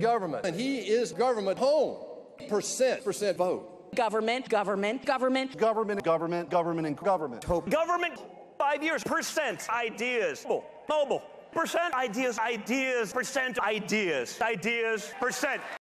government. And he is government home. Percent, percent vote. Government, government, government. Government, government, government, and government. Hope. Government, five years, percent, ideas, mobile, mobile, percent, ideas, ideas, percent, ideas, ideas, percent.